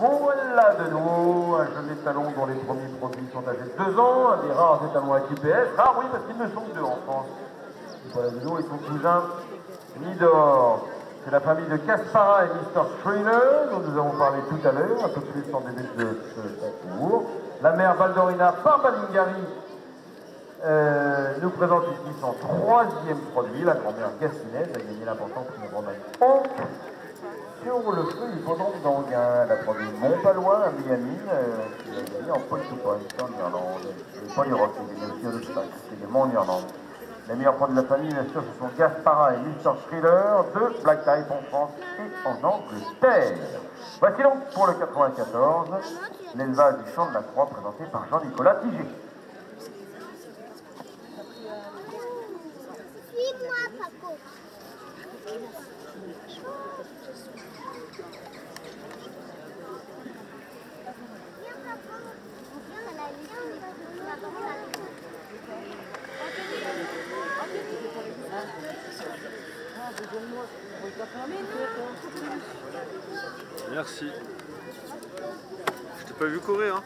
Voilà de nouveau, un jeune étalon dont les premiers produits sont âgés de 2 ans, un des rares étalons à QPS. Rares, oui, parce qu'ils ne sont que deux en France. Voilà de nouveau, et son cousin Nidor. C'est la famille de Caspara et Mr. Schreiner, dont nous avons parlé tout à l'heure, un peu plus en début de ce concours. La mère Valdorina Parbalingari euh, nous présente ici son troisième produit. La grand-mère Gassinaise a gagné l'important prix Romain Sur le feu hippodrome d'Anguin. Elle a produit Montpalois à Miami, euh, qui a en point en Irlande. Et gagné aussi c'est également en Irlande. Les meilleurs points de la famille, bien sûr, ce sont Gaspara et Mr. Thriller de Black Type en France et en Angleterre. Voici donc pour le 94 l'élevage du champ de la Croix présenté par Jean-Nicolas Tiger. Suis-moi, Paco. Viens, Paco. Viens, on a Merci. Je t'ai pas vu courir, hein